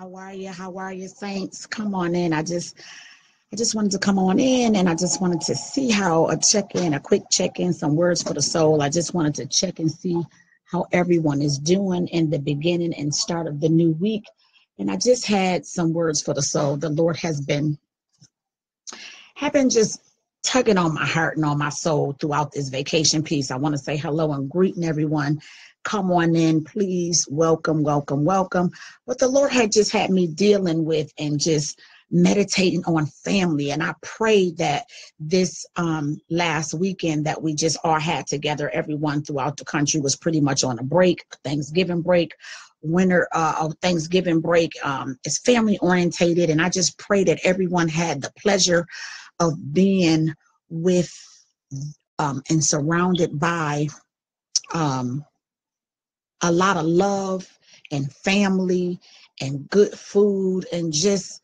How are you? How are you, saints? Come on in. I just I just wanted to come on in and I just wanted to see how a check-in, a quick check-in, some words for the soul. I just wanted to check and see how everyone is doing in the beginning and start of the new week. And I just had some words for the soul. The Lord has been have been just tugging on my heart and on my soul throughout this vacation piece. I want to say hello and greeting everyone come on in, please. Welcome, welcome, welcome. What the Lord had just had me dealing with and just meditating on family. And I pray that this um, last weekend that we just all had together, everyone throughout the country was pretty much on a break, Thanksgiving break, winter uh, Thanksgiving break um, is family orientated. And I just pray that everyone had the pleasure of being with um, and surrounded by um, a lot of love and family and good food and just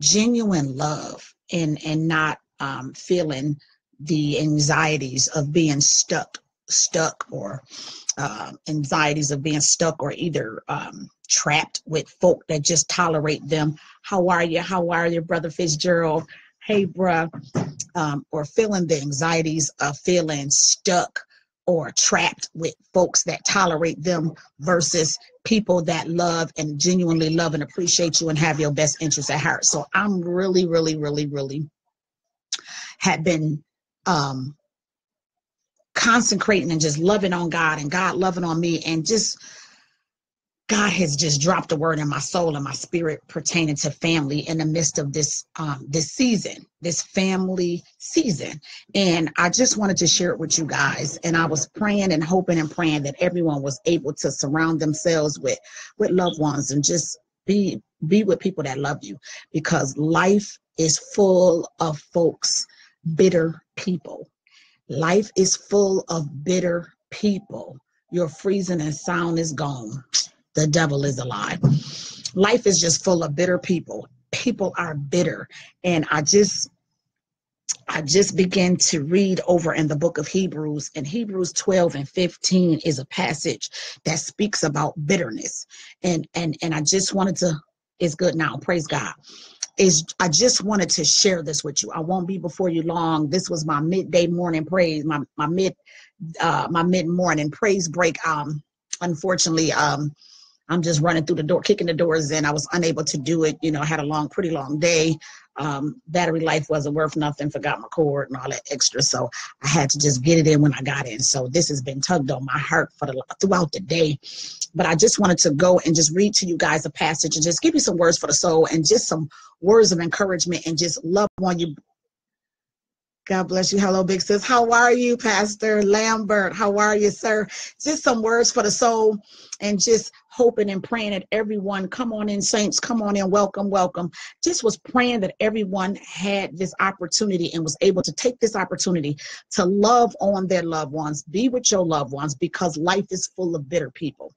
genuine love and and not um, feeling the anxieties of being stuck stuck or uh, anxieties of being stuck or either um, trapped with folk that just tolerate them. How are you? How are you brother fitzgerald? Hey bruh. Um, or feeling the anxieties of feeling stuck or trapped with folks that tolerate them versus people that love and genuinely love and appreciate you and have your best interests at heart. So I'm really, really, really, really had been um consecrating and just loving on God and God loving on me and just God has just dropped a word in my soul and my spirit pertaining to family in the midst of this um, this season, this family season. And I just wanted to share it with you guys. And I was praying and hoping and praying that everyone was able to surround themselves with with loved ones and just be be with people that love you because life is full of folks, bitter people. Life is full of bitter people. Your freezing and sound is gone the devil is alive. Life is just full of bitter people. People are bitter. And I just I just began to read over in the book of Hebrews, and Hebrews 12 and 15 is a passage that speaks about bitterness. And and and I just wanted to, it's good now, praise God. Is I just wanted to share this with you. I won't be before you long. This was my midday morning praise, my my mid uh my mid morning praise break. Um unfortunately, um I'm just running through the door, kicking the doors in. I was unable to do it. You know, I had a long, pretty long day. Um, battery life wasn't worth nothing, forgot my cord and all that extra. So I had to just get it in when I got in. So this has been tugged on my heart for the throughout the day. But I just wanted to go and just read to you guys a passage and just give you some words for the soul and just some words of encouragement and just love on you God bless you. Hello, Big Sis. How are you, Pastor Lambert? How are you, sir? Just some words for the soul and just hoping and praying that everyone, come on in, saints, come on in, welcome, welcome. Just was praying that everyone had this opportunity and was able to take this opportunity to love on their loved ones, be with your loved ones, because life is full of bitter people.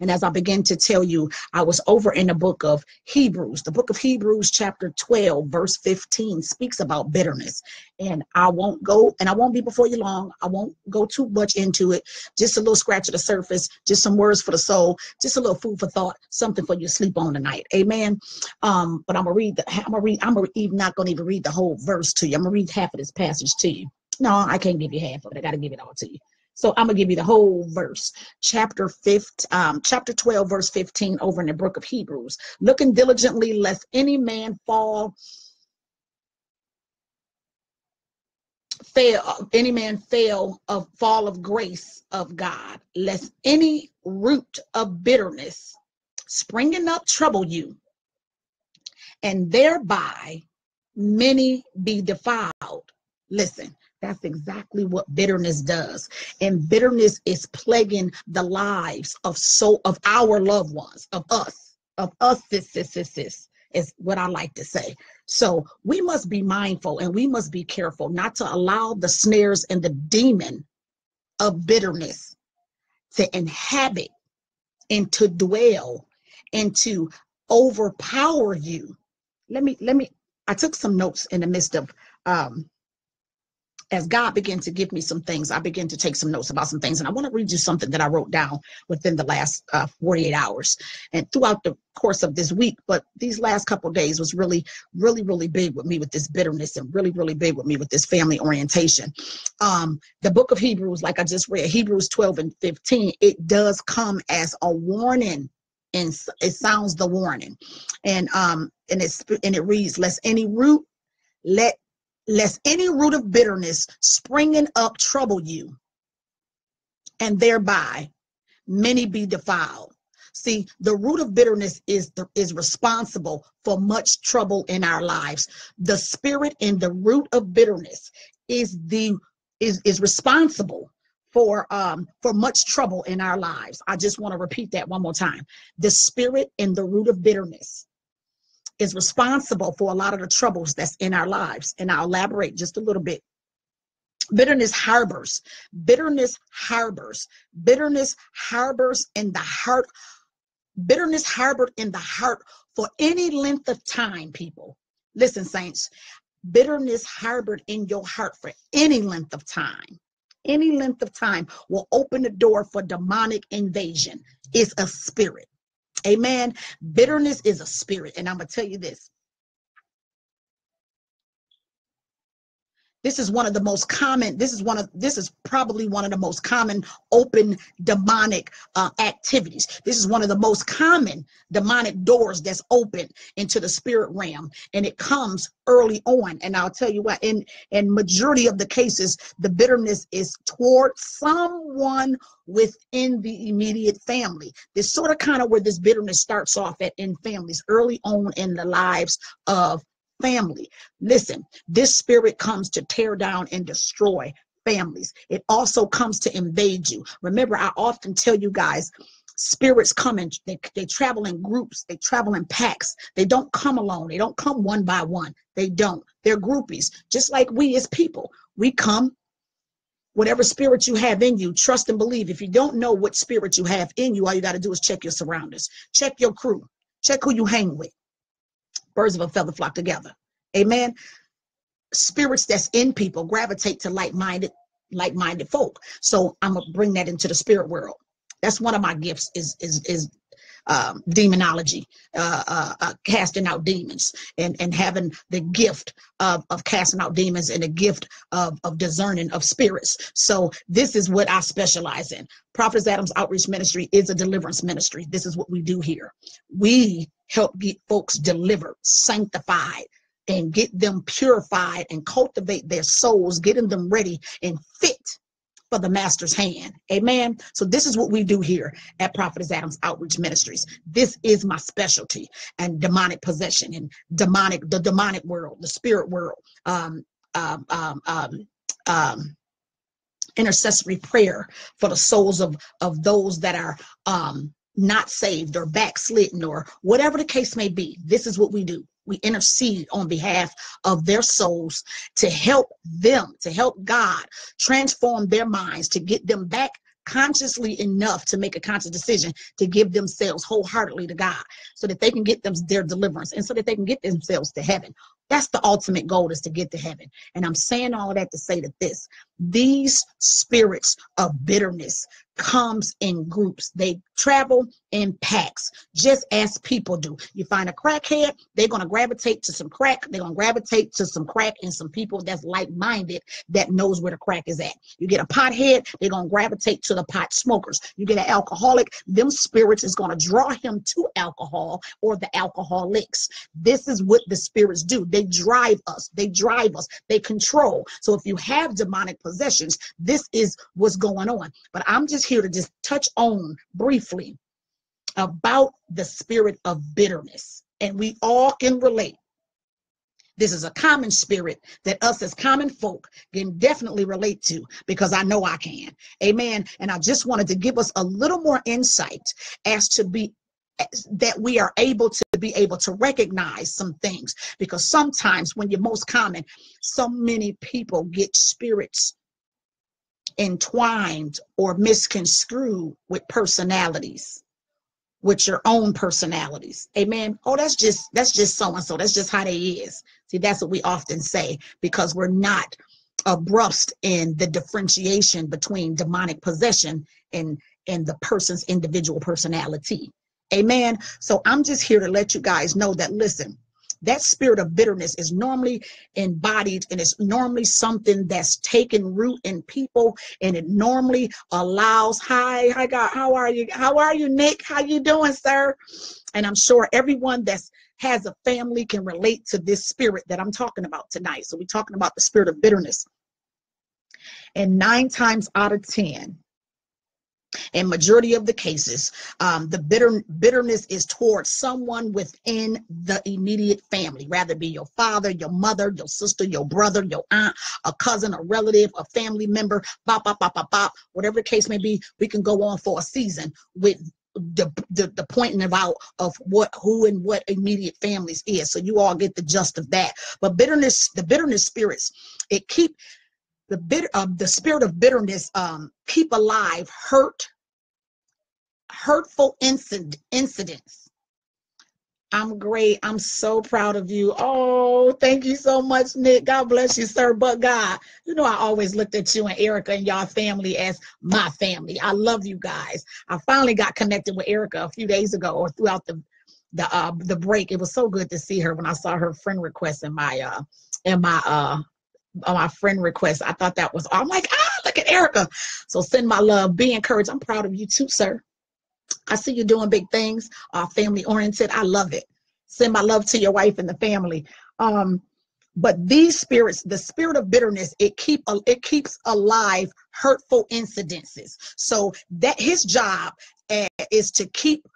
And as I begin to tell you, I was over in the book of Hebrews. The book of Hebrews, chapter 12, verse 15, speaks about bitterness. And I won't go, and I won't be before you long. I won't go too much into it. Just a little scratch of the surface, just some words for the soul, just a little food for thought, something for you to sleep on tonight. Amen. Um, but I'm gonna read the I'm gonna read, I'm gonna even not gonna even read the whole verse to you. I'm gonna read half of this passage to you. No, I can't give you half of it. I gotta give it all to you. So I'm gonna give you the whole verse, chapter 15, um, chapter 12, verse 15, over in the book of Hebrews. Looking diligently, lest any man fall, fail, any man fail of fall of grace of God, lest any root of bitterness springing up trouble you, and thereby many be defiled. Listen, that's exactly what bitterness does. And bitterness is plaguing the lives of so of our loved ones, of us, of us, this, this, this, this is what I like to say. So we must be mindful and we must be careful not to allow the snares and the demon of bitterness to inhabit and to dwell and to overpower you. Let me let me I took some notes in the midst of um as God began to give me some things, I began to take some notes about some things. And I want to read you something that I wrote down within the last uh, 48 hours and throughout the course of this week. But these last couple days was really, really, really big with me with this bitterness and really, really big with me with this family orientation. Um, the book of Hebrews, like I just read, Hebrews 12 and 15, it does come as a warning and it sounds the warning and um and it's and it reads lest any root let lest any root of bitterness springing up trouble you, and thereby many be defiled. See, the root of bitterness is the, is responsible for much trouble in our lives. The spirit in the root of bitterness is the is is responsible for um for much trouble in our lives. I just want to repeat that one more time. The spirit in the root of bitterness is responsible for a lot of the troubles that's in our lives. And I'll elaborate just a little bit. Bitterness harbors, bitterness harbors, bitterness harbors in the heart, bitterness harbored in the heart for any length of time, people. Listen, saints, bitterness harbored in your heart for any length of time, any length of time will open the door for demonic invasion. It's a spirit. Amen. Bitterness is a spirit. And I'm going to tell you this This is one of the most common, this is one of, this is probably one of the most common open demonic uh, activities. This is one of the most common demonic doors that's open into the spirit realm. And it comes early on. And I'll tell you what, in, in majority of the cases, the bitterness is toward someone within the immediate family. This sort of kind of where this bitterness starts off at in families early on in the lives of family. Listen, this spirit comes to tear down and destroy families. It also comes to invade you. Remember, I often tell you guys, spirits come and they, they travel in groups, they travel in packs. They don't come alone, they don't come one by one. They don't. They're groupies, just like we as people. We come whatever spirit you have in you, trust and believe. If you don't know what spirit you have in you, all you got to do is check your surroundings, check your crew, check who you hang with birds of a feather flock together. Amen. Spirits that's in people gravitate to like-minded, like-minded folk. So I'm gonna bring that into the spirit world. That's one of my gifts is is is um, demonology, uh, uh, uh, casting out demons, and and having the gift of, of casting out demons and the gift of, of discerning of spirits. So this is what I specialize in. Prophetess Adams Outreach Ministry is a deliverance ministry. This is what we do here. We help get folks delivered, sanctified, and get them purified and cultivate their souls, getting them ready and fit for the master's hand. Amen. So this is what we do here at Prophetess Adams Outreach Ministries. This is my specialty and demonic possession and demonic, the demonic world, the spirit world, um, um, um, um, um intercessory prayer for the souls of, of those that are um, not saved or backslidden or whatever the case may be. This is what we do. We intercede on behalf of their souls to help them, to help God transform their minds, to get them back consciously enough to make a conscious decision to give themselves wholeheartedly to God so that they can get them their deliverance and so that they can get themselves to heaven. That's the ultimate goal is to get to heaven. And I'm saying all of that to say that this, these spirits of bitterness comes in groups. They travel in packs, just as people do. You find a crackhead, they're going to gravitate to some crack. They're going to gravitate to some crack and some people that's like-minded that knows where the crack is at. You get a pothead, they're going to gravitate to the pot smokers. You get an alcoholic, them spirits is going to draw him to alcohol or the alcoholics. This is what the spirits do. They drive us. They drive us. They control. So if you have demonic possessions, this is what's going on. But I'm just here to just touch on briefly about the spirit of bitterness. And we all can relate. This is a common spirit that us as common folk can definitely relate to because I know I can. Amen. And I just wanted to give us a little more insight as to be that we are able to be able to recognize some things because sometimes when you're most common so many people get spirits entwined or misconstrued with personalities with your own personalities. Amen. Oh that's just that's just so and so that's just how they is. See that's what we often say because we're not abrupt in the differentiation between demonic possession and and the person's individual personality. Amen. So i'm just here to let you guys know that listen that spirit of bitterness is normally embodied and it's normally something that's taken root in people and it normally allows hi hi god how are you? How are you nick? How you doing sir? And i'm sure everyone that's has a family can relate to this spirit that i'm talking about tonight. So we're talking about the spirit of bitterness. And nine times out of ten in majority of the cases um, the bitter bitterness is towards someone within the immediate family rather be your father your mother your sister your brother your aunt a cousin a relative a family member bop bop bop bop bop whatever the case may be we can go on for a season with the, the the pointing about of what who and what immediate families is. So you all get the gist of that. But bitterness the bitterness spirits it keep the bit of uh, the spirit of bitterness um, keep alive hurt hurtful incident incidents. I'm great. I'm so proud of you. Oh thank you so much nick. God bless you sir. But god you know i always looked at you and erica and y'all family as my family. I love you guys. I finally got connected with erica a few days ago or throughout the the uh the break. It was so good to see her when i saw her friend request in my uh in my uh my friend request. I thought that was, I'm like, ah, look at Erica. So send my love. Be encouraged. I'm proud of you too, sir. I see you doing big things, uh, family oriented. I love it. Send my love to your wife and the family. Um, but these spirits, the spirit of bitterness, it keep it keeps alive hurtful incidences. So that his job uh, is to keep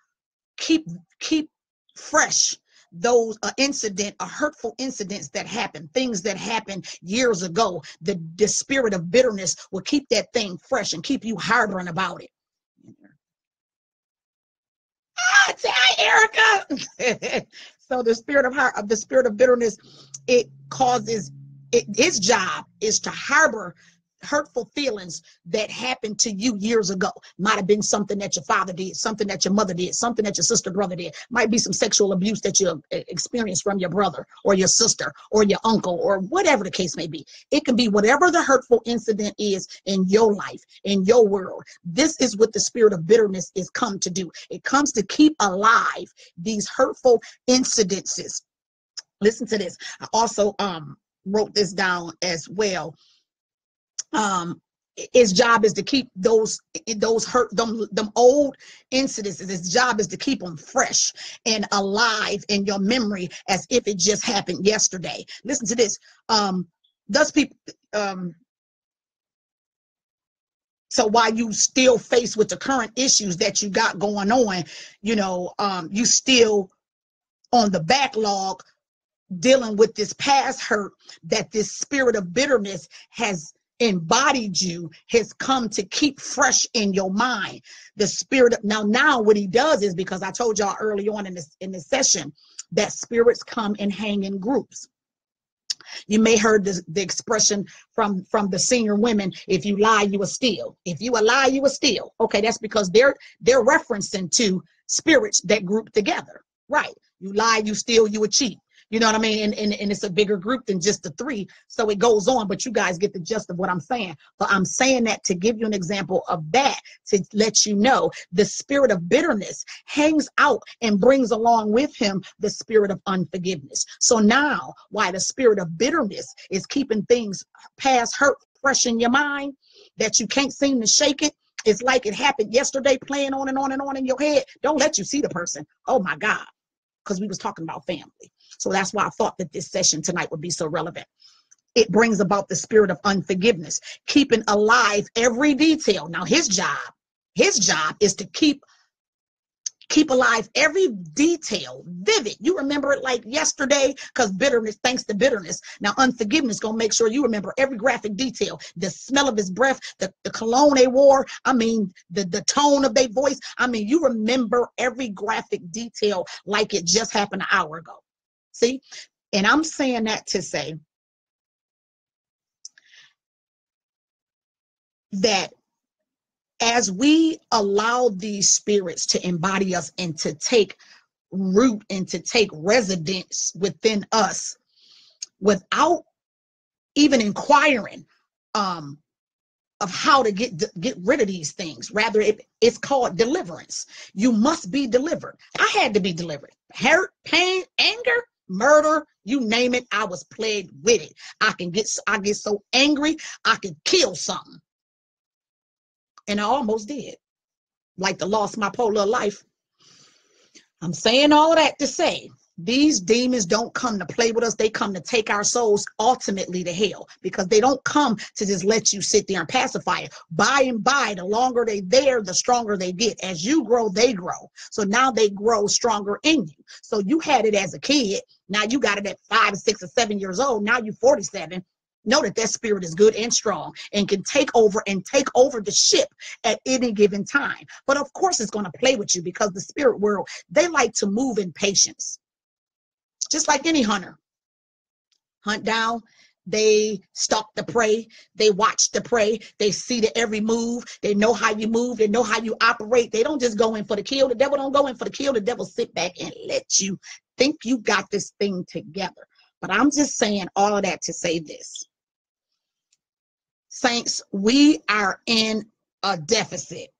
keep keep fresh those uh, incident a hurtful incidents that happen things that happened years ago the, the spirit of bitterness will keep that thing fresh and keep you harboring about it. Ah, hi erica. So the spirit of heart of the spirit of bitterness it causes it, its job is to harbor hurtful feelings that happened to you years ago. Might have been something that your father did, something that your mother did, something that your sister, brother did. Might be some sexual abuse that you experienced from your brother or your sister or your uncle or whatever the case may be. It can be whatever the hurtful incident is in your life, in your world. This is what the spirit of bitterness is come to do. It comes to keep alive these hurtful incidences. Listen to this. I also um wrote this down as well um his job is to keep those those hurt them them old incidents his job is to keep them fresh and alive in your memory as if it just happened yesterday. Listen to this um thus people um so while you still face with the current issues that you got going on you know um you still on the backlog dealing with this past hurt that this spirit of bitterness has embodied you has come to keep fresh in your mind. The spirit of, now now what he does is because i told y'all early on in this in this session that spirits come and hang in groups. You may heard the, the expression from from the senior women if you lie you will steal if you a lie you will steal okay that's because they're they're referencing to spirits that group together. Right. You lie you steal you would cheat you know what I mean? And, and, and it's a bigger group than just the three. So it goes on, but you guys get the gist of what I'm saying. But I'm saying that to give you an example of that, to let you know the spirit of bitterness hangs out and brings along with him the spirit of unforgiveness. So now, why the spirit of bitterness is keeping things past hurt fresh in your mind that you can't seem to shake it, it's like it happened yesterday playing on and on and on in your head don't let you see the person oh my god because we was talking about family so that's why I thought that this session tonight would be so relevant. It brings about the spirit of unforgiveness, keeping alive every detail. Now, his job, his job is to keep keep alive every detail vivid. You remember it like yesterday because bitterness thanks to bitterness. Now unforgiveness gonna make sure you remember every graphic detail. The smell of his breath the, the cologne they wore i mean the, the tone of their voice. I mean you remember every graphic detail like it just happened an hour ago See? And I'm saying that to say that as we allow these spirits to embody us and to take root and to take residence within us without even inquiring um of how to get get rid of these things. Rather, it, it's called deliverance. You must be delivered. I had to be delivered. Hurt, pain, anger, murder, you name it. I was plagued with it. I can get I get so angry I could kill something, and I almost did. Like the lost my polar life. I'm saying all of that to say these demons don't come to play with us. They come to take our souls ultimately to hell because they don't come to just let you sit there and pacify it. By and by, the longer they there, the stronger they get. As you grow, they grow. So now they grow stronger in you. So you had it as a kid. Now you got it at five, six, or seven years old. Now you're 47 know that that spirit is good and strong and can take over and take over the ship at any given time. But of course, it's going to play with you because the spirit world, they like to move in patience just like any hunter. Hunt down, they stalk the prey, they watch the prey, they see the every move, they know how you move, they know how you operate. They don't just go in for the kill. The devil don't go in for the kill. The devil sit back and let you think you got this thing together. But I'm just saying all of that to say this. Saints, we are in a deficit.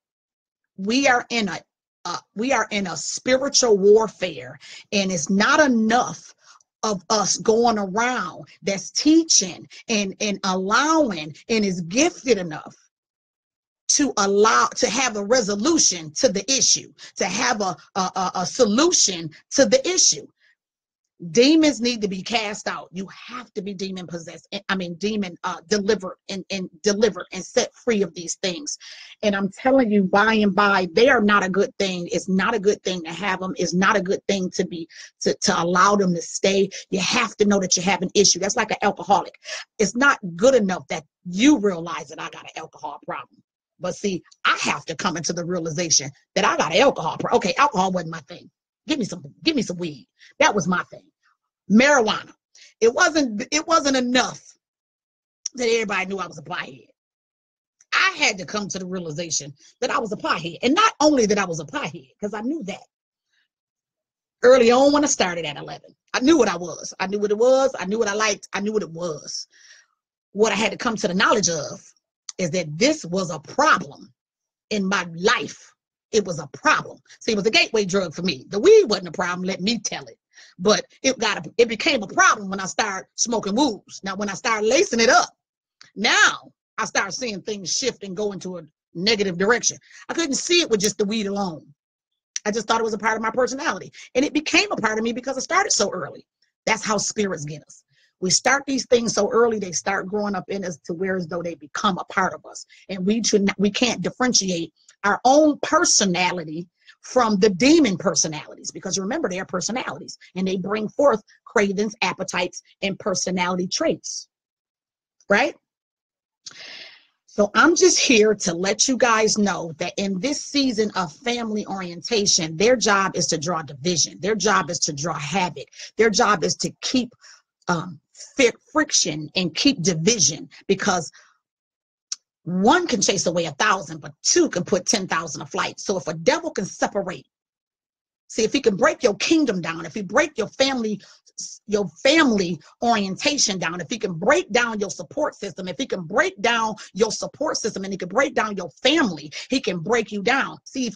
We are in a uh, we are in a spiritual warfare, and it's not enough of us going around that's teaching and and allowing and is gifted enough to allow to have a resolution to the issue to have a, a, a solution to the issue demons need to be cast out. You have to be demon possessed i mean demon uh delivered and, and delivered and set free of these things. And i'm telling you by and by they are not a good thing. It's not a good thing to have them it's not a good thing to be to, to allow them to stay. You have to know that you have an issue. That's like an alcoholic. It's not good enough that you realize that i got an alcohol problem. But see i have to come into the realization that i got an alcohol problem okay alcohol wasn't my thing. Give me some give me some weed. That was my thing marijuana. It wasn't it wasn't enough that everybody knew I was a pothead. I had to come to the realization that I was a pothead. And not only that I was a pothead, because I knew that early on when I started at 11. I knew what I was. I knew what it was. I knew what I liked. I knew what it was. What I had to come to the knowledge of is that this was a problem in my life. It was a problem. See, it was a gateway drug for me. The weed wasn't a problem. Let me tell it. But it got a, it became a problem when I started smoking woods. Now, when I started lacing it up, now I started seeing things shift and go into a negative direction. I couldn't see it with just the weed alone. I just thought it was a part of my personality. And it became a part of me because I started so early. That's how spirits get us. We start these things so early, they start growing up in us to where as though they become a part of us. And we should not, we can't differentiate our own personality from the demon personalities because remember they are personalities and they bring forth cravings appetites and personality traits right? So i'm just here to let you guys know that in this season of family orientation their job is to draw division. Their job is to draw havoc. Their job is to keep um, friction and keep division because one can chase away a thousand, but two can put 10,000 a flight. So if a devil can separate, see if he can break your kingdom down, if he break your family, your family orientation down, if he can break down your support system, if he can break down your support system and he can break down your family, he can break you down. See, if,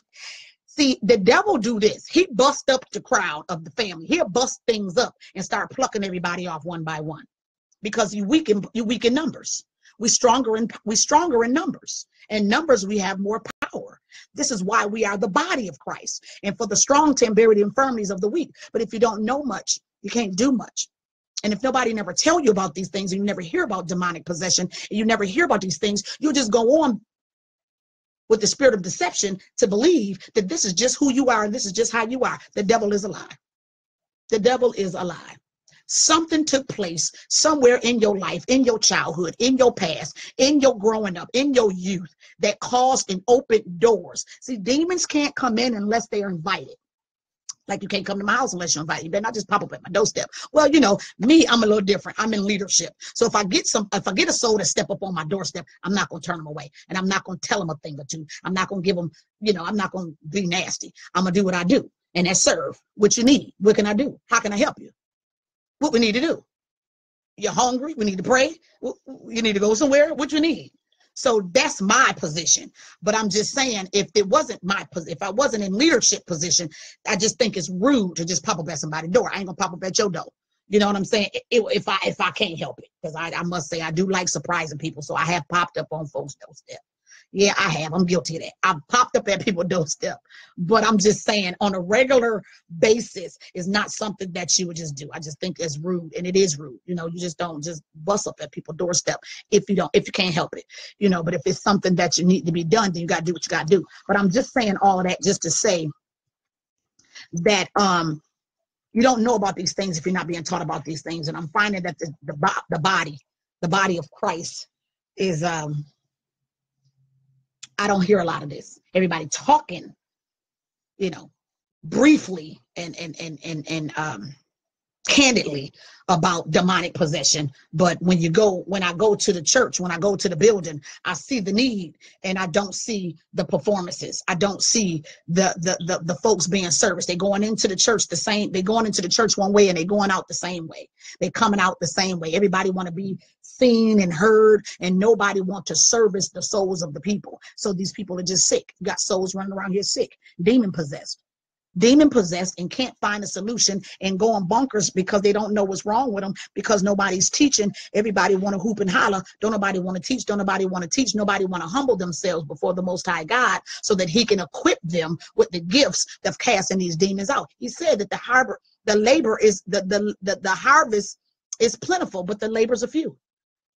see, the devil do this. He bust up the crowd of the family. He'll bust things up and start plucking everybody off one by one because you weaken you weaken numbers we stronger in we stronger in numbers. And numbers we have more power. This is why we are the body of christ. And for the strong to bear the infirmities of the weak. But if you don't know much you can't do much. And if nobody never tell you about these things and you never hear about demonic possession and you never hear about these things you just go on with the spirit of deception to believe that this is just who you are and this is just how you are. The devil is a lie. The devil is a lie Something took place somewhere in your life, in your childhood, in your past, in your growing up, in your youth that caused and opened doors. See, demons can't come in unless they're invited. Like you can't come to my house unless you're invited. You better not just pop up at my doorstep. Well, you know, me, I'm a little different. I'm in leadership. So if I get some, if I get a soul to step up on my doorstep, I'm not gonna turn them away. And I'm not gonna tell them a thing or two. I'm not gonna give them, you know, I'm not gonna be nasty. I'm gonna do what I do. And that's serve what you need. What can I do? How can I help you? What we need to do. You're hungry. We need to pray. You need to go somewhere. What you need? So that's my position. But I'm just saying, if it wasn't my position, if I wasn't in leadership position, I just think it's rude to just pop up at somebody's door. I ain't gonna pop up at your door. You know what I'm saying? if I if I can't help it, because I, I must say I do like surprising people. So I have popped up on folks' doorstep. Yeah, I have. I'm guilty of that. I've popped up at people's doorstep. But I'm just saying on a regular basis is not something that you would just do. I just think it's rude and it is rude. You know, you just don't just bust up at people's doorstep if you don't, if you can't help it. You know, but if it's something that you need to be done, then you gotta do what you gotta do. But I'm just saying all of that just to say that um you don't know about these things if you're not being taught about these things. And I'm finding that the the, the body, the body of Christ is um I don't hear a lot of this. Everybody talking, you know, briefly and and and and and um candidly about demonic possession. But when you go when i go to the church when i go to the building i see the need and i don't see the performances. I don't see the the the, the folks being serviced. They're going into the church the same they're going into the church one way and they're going out the same way. They're coming out the same way. Everybody want to be seen and heard and nobody want to service the souls of the people. So these people are just sick. You got souls running around here sick demon possessed demon possessed and can't find a solution and going on bunkers because they don't know what's wrong with them because nobody's teaching. Everybody want to hoop and holler. Don't nobody want to teach. Don't nobody want to teach. Nobody want to humble themselves before the most high god so that he can equip them with the gifts of casting these demons out. He said that the harbor the labor is the the the, the harvest is plentiful but the labor's a few.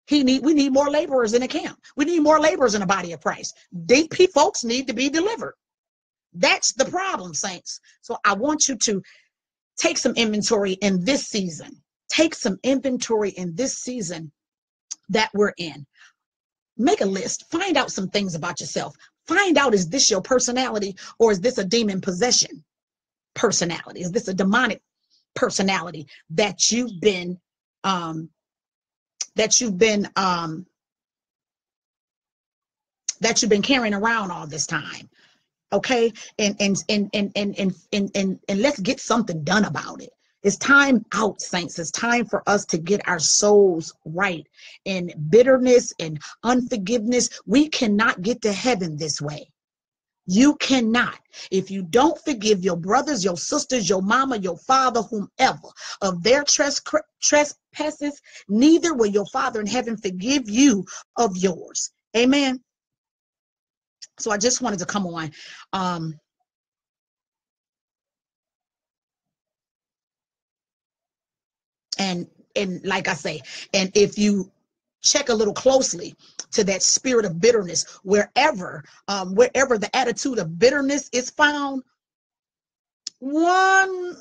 He need we need more laborers in the camp. We need more laborers in the body of christ. They folks need to be delivered that's the problem, saints. So I want you to take some inventory in this season. Take some inventory in this season that we're in. Make a list. Find out some things about yourself. Find out is this your personality or is this a demon possession personality? Is this a demonic personality that you've been um that you've been um that you've been carrying around all this time okay and and and and and and and, and, and let's get something done about it it's time out saints it's time for us to get our souls right and bitterness and unforgiveness we cannot get to heaven this way you cannot. If you don't forgive your brothers, your sisters, your mama, your father, whomever of their trespasses, neither will your Father in heaven forgive you of yours. Amen. So I just wanted to come on. Um, and and like I say, and if you check a little closely to that spirit of bitterness, wherever um, wherever the attitude of bitterness is found, one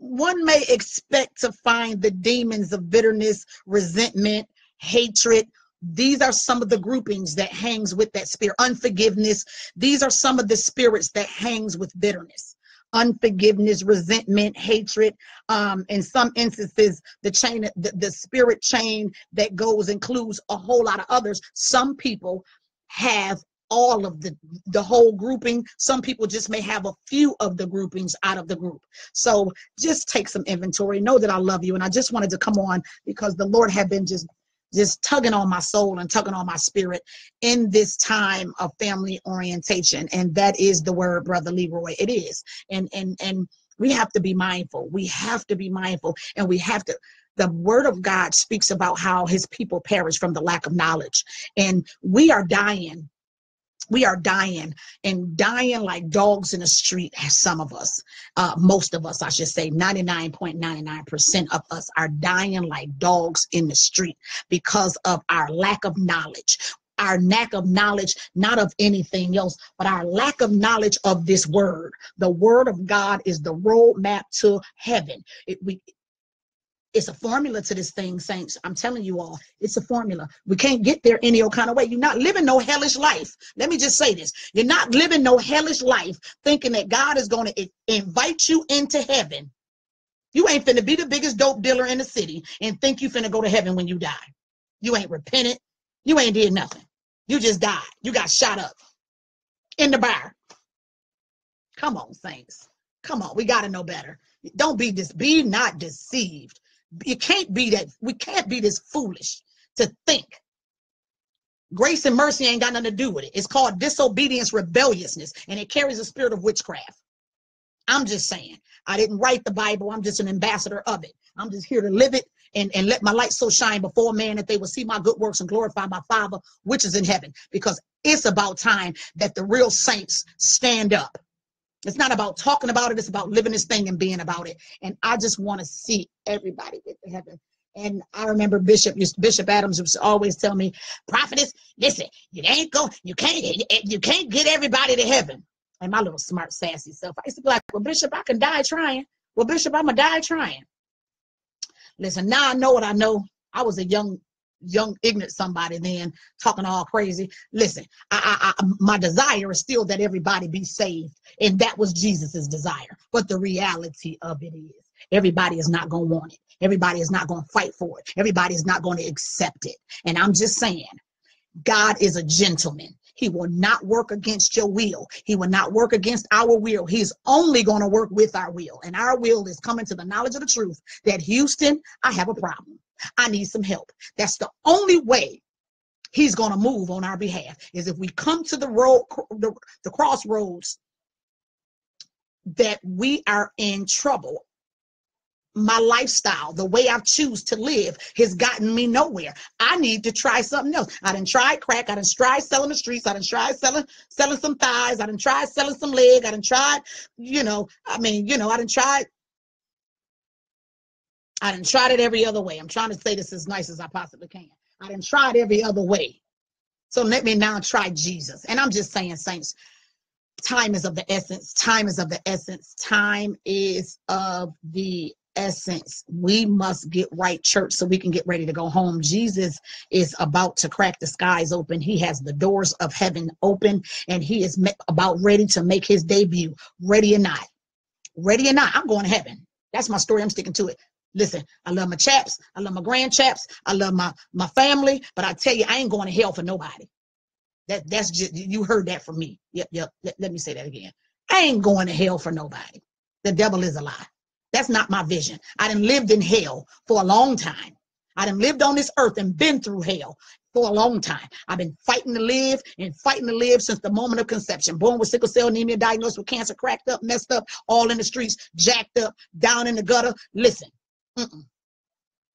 one may expect to find the demons of bitterness, resentment, hatred, these are some of the groupings that hangs with that spirit. Unforgiveness. These are some of the spirits that hangs with bitterness. Unforgiveness resentment hatred. Um in some instances the chain the, the spirit chain that goes includes a whole lot of others. Some people have all of the the whole grouping. Some people just may have a few of the groupings out of the group. So just take some inventory. Know that i love you and i just wanted to come on because the lord had been just just tugging on my soul and tugging on my spirit in this time of family orientation. And that is the word brother leroy. It is. And and and we have to be mindful. We have to be mindful. And we have to the word of god speaks about how his people perish from the lack of knowledge. And we are dying we are dying and dying like dogs in the street some of us uh, most of us i should say 99.99% of us are dying like dogs in the street because of our lack of knowledge our lack of knowledge, not of anything else, but our lack of knowledge of this word. The word of God is the roadmap to heaven. It, we, it's a formula to this thing, saints. I'm telling you all, it's a formula. We can't get there any old kind of way. You're not living no hellish life. Let me just say this. You're not living no hellish life thinking that God is going to invite you into heaven. You ain't finna be the biggest dope dealer in the city and think you finna go to heaven when you die. You ain't repented. You ain't did nothing. You just died. You got shot up in the bar. Come on, saints. Come on. We got to know better. Don't be dis- be not deceived you can't be that we can't be this foolish to think. Grace and mercy ain't got nothing to do with it. It's called disobedience rebelliousness and it carries a spirit of witchcraft. I'm just saying. I didn't write the bible. I'm just an ambassador of it. I'm just here to live it and, and let my light so shine before man that they will see my good works and glorify my father which is in heaven because it's about time that the real saints stand up it's not about talking about it, it's about living this thing and being about it. And I just want to see everybody get to heaven. And I remember Bishop Bishop Adams was always tell me, "Prophetess, listen, you ain't go, you can't, eh, you can't get everybody to heaven." And my little smart sassy self, I used to be like, "Well, Bishop, I can die trying. Well, Bishop, I'ma die trying." Listen, now I know what I know. I was a young young ignorant somebody then talking all crazy listen I, I, I my desire is still that everybody be saved and that was jesus's desire but the reality of it is everybody is not going to want it everybody is not going to fight for it everybody is not going to accept it and i'm just saying god is a gentleman he will not work against your will. He will not work against our will. He's only going to work with our will. And our will is coming to the knowledge of the truth that Houston, I have a problem. I need some help. That's the only way he's going to move on our behalf is if we come to the road the, the crossroads that we are in trouble my lifestyle, the way I choose to live, has gotten me nowhere. I need to try something else. I didn't try crack. I didn't try selling the streets. I didn't try selling selling some thighs. I didn't try selling some leg. I didn't try, you know, I mean, you know, I didn't try I didn't try it every other way. I'm trying to say this as nice as I possibly can. I didn't try it every other way. So let me now try Jesus. And I'm just saying, saints, time is of the essence. Time is of the essence. Time is of the essence. We must get right, church, so we can get ready to go home. Jesus is about to crack the skies open. He has the doors of heaven open, and he is about ready to make his debut. Ready or not, ready or not, I'm going to heaven. That's my story. I'm sticking to it. Listen, I love my chaps. I love my grand chaps. I love my my family. But I tell you, I ain't going to hell for nobody. That that's just you heard that from me. Yep, yep. Let, let me say that again. I ain't going to hell for nobody. The devil is a lie. That's not my vision. I done lived in hell for a long time. I done lived on this earth and been through hell for a long time. I've been fighting to live and fighting to live since the moment of conception. Born with sickle cell anemia, diagnosed with cancer, cracked up, messed up, all in the streets, jacked up, down in the gutter. Listen, Mm-mm.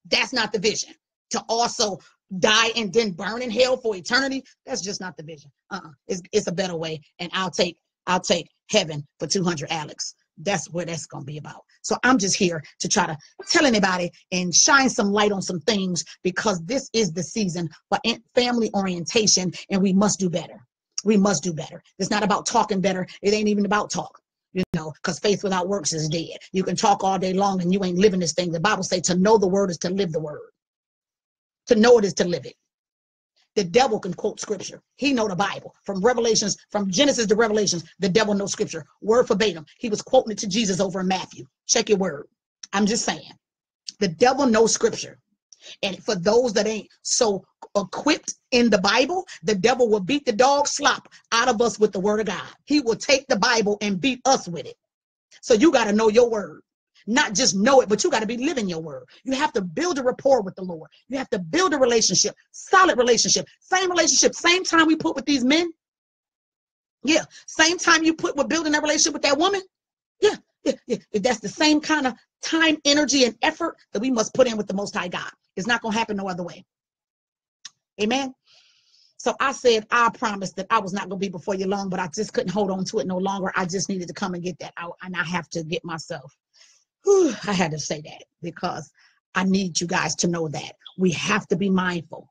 That's not the vision. To also die and then burn in hell for eternity. That's just not the vision. Uh-uh. It's, it's a better way. And I'll take I'll take heaven for 200 Alex. That's where that's going to be about. So I'm just here to try to tell anybody and shine some light on some things because this is the season for family orientation and we must do better. We must do better. It's not about talking better. It ain't even about talk you know, because faith without works is dead. You can talk all day long and you ain't living this thing. The Bible says to know the word is to live the word. To know it is to live it. The devil can quote scripture. He know the Bible from Revelations, from Genesis to Revelations. The devil knows scripture, word verbatim. He was quoting it to Jesus over in Matthew. Check your word. I'm just saying, the devil knows scripture. And for those that ain't so equipped in the Bible, the devil will beat the dog slop out of us with the word of God. He will take the Bible and beat us with it. So you got to know your word. Not just know it, but you got to be living your word. You have to build a rapport with the Lord. You have to build a relationship, solid relationship, same relationship, same time we put with these men. Yeah, same time you put with building that relationship with that woman. Yeah, yeah, yeah. That's the same kind of time, energy, and effort that we must put in with the Most High God. It's not going to happen no other way. Amen. So I said, I promised that I was not going to be before you long, but I just couldn't hold on to it no longer. I just needed to come and get that out, and I have to get myself. Whew, I had to say that because I need you guys to know that we have to be mindful.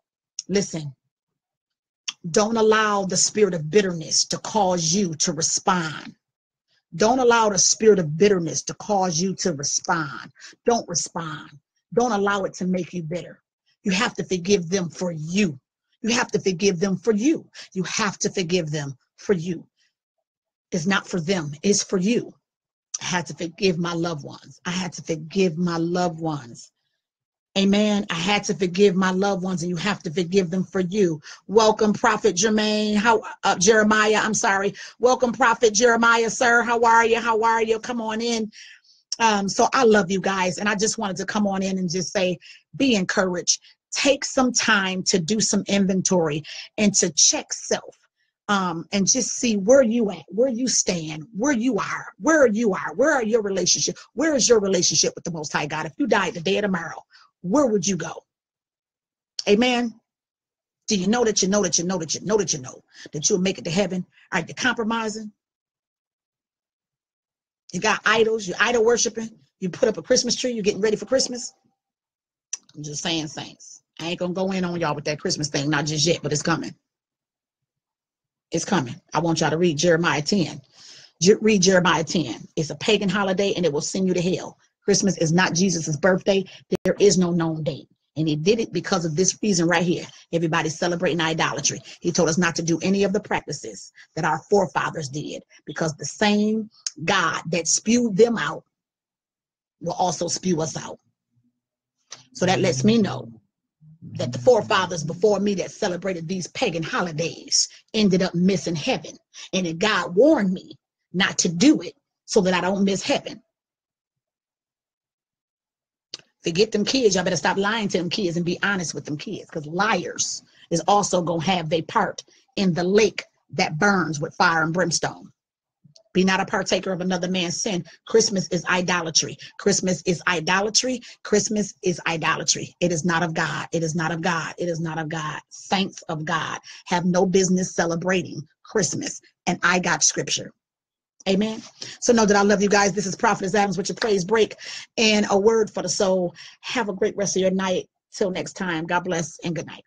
Listen, don't allow the spirit of bitterness to cause you to respond. Don't allow the spirit of bitterness to cause you to respond. Don't respond. Don't allow it to make you bitter. You have to forgive them for you. You have to forgive them for you. You have to forgive them for you. It's not for them, it's for you. I had to forgive my loved ones. I had to forgive my loved ones. Amen. I had to forgive my loved ones, and you have to forgive them for you. Welcome, Prophet Jermaine. How uh, Jeremiah? I'm sorry. Welcome, Prophet Jeremiah, sir. How are you? How are you? Come on in. Um, so I love you guys. And I just wanted to come on in and just say, be encouraged. Take some time to do some inventory and to check self. Um, and just see where you at, where you stand, where you are, where you are, where are your relationship, where is your relationship with the Most High God? If you died today or tomorrow, where would you go? Amen. Do you know that you know that you know that you know that you know that you'll make it to heaven? Are you compromising? You got idols, you idol worshiping, you put up a Christmas tree, you're getting ready for Christmas. I'm just saying, saints. I ain't gonna go in on y'all with that Christmas thing, not just yet, but it's coming. It's coming. I want y'all to read Jeremiah 10. Je- read Jeremiah 10. It's a pagan holiday and it will send you to hell. Christmas is not Jesus' birthday. There is no known date. And he did it because of this reason right here. Everybody's celebrating idolatry. He told us not to do any of the practices that our forefathers did because the same God that spewed them out will also spew us out. So that lets me know that the forefathers before me that celebrated these pagan holidays ended up missing heaven. And that God warned me not to do it so that I don't miss heaven. Forget them kids. Y'all better stop lying to them kids and be honest with them kids because liars is also going to have their part in the lake that burns with fire and brimstone. Be not a partaker of another man's sin. Christmas is idolatry. Christmas is idolatry. Christmas is idolatry. It is not of God. It is not of God. It is not of God. Saints of God have no business celebrating Christmas. And I got scripture. Amen. So know that I love you guys. This is Prophetess Adams with your praise break and a word for the soul. Have a great rest of your night. Till next time. God bless and good night.